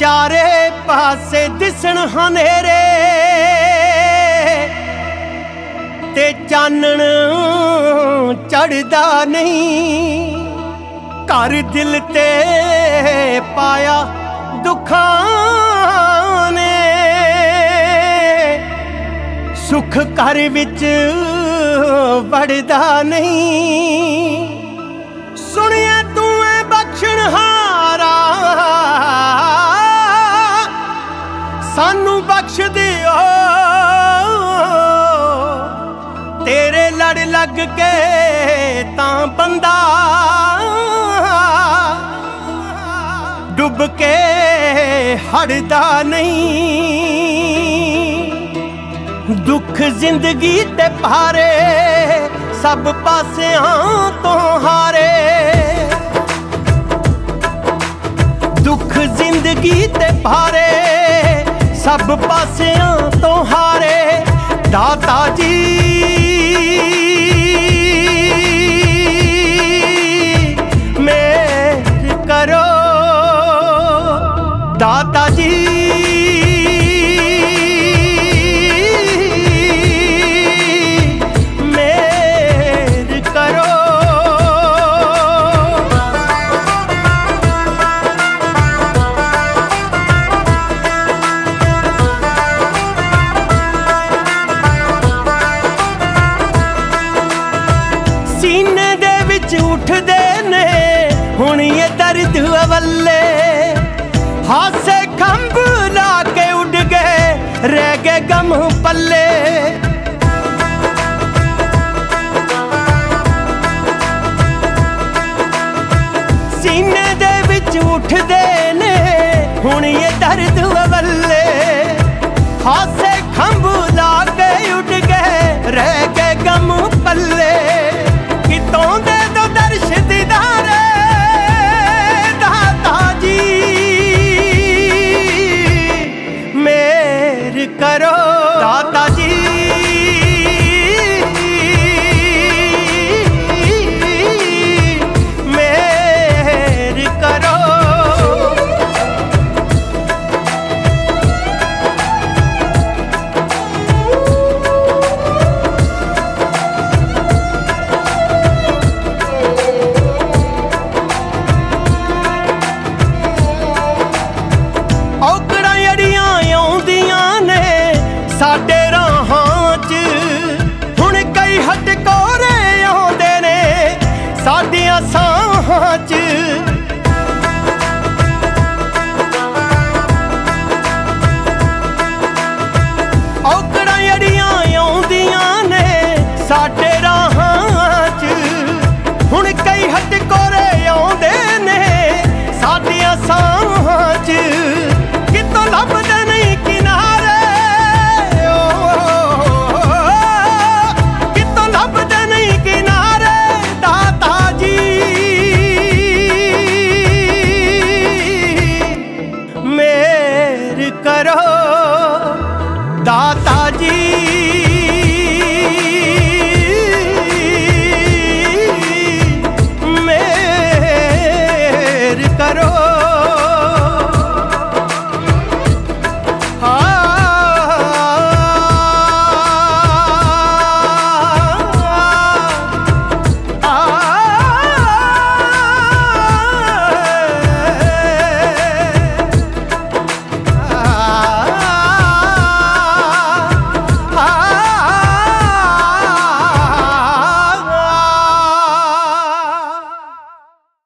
ਚਾਰੇ ਪਾਸੇ ਦਿਸਣ ਹਨੇਰੇ ਤੇ ਚਾਨਣ ਚੜਦਾ ਨਹੀਂ। ਘਰ ਦਿਲ ਤੇ ਪਾਇਆ ਦੁੱਖਾਂ ਨੇ। ਸੁਖ ਘਰ ਵਿੱਚ ਵੜਦਾ ਨਹੀਂ। ਸਾਨੂੰ ਬਖਸ਼ ਦਿਓ ਤੇਰੇ ਲੜ ਲੱਗ ਕੇ ਤਾਂ ਬੰਦਾ ਡੁੱਬ ਕੇ ਹੜਦਾ ਨਹੀਂ। ਦੁੱਖ ਜ਼ਿੰਦਗੀ ਤੇ ਭਾਰੇ ਸਭ ਪਾਸਿਆਂ ਤੋਂ ਹਾਰੇ। ਦੁੱਖ ਜ਼ਿੰਦਗੀ ਤੇ ਭਾਰੇ ਸਭ ਪਾਸਿਆਂ ਤੋਂ ਹਾਰੇ ਦਾਤਾ ਜੀ। ਹੁਣ ਇਹ ਦਰਦ ਅਵੱਲੇ ਹਾਸੇ ਖੰਭ ਲਾ ਕੇ ਉੱਡ ਗਏ, ਰਹਿ ਗਏ ਗਮ ਪੱਲੇ। ਸੀਨੇ ਦੇ ਵਿੱਚ ਉੱਠਦੇ ਨੇ, ਹੁਣ ਇਹ ਦਰਦ ਵੱਲੇ ਹਾਸੇ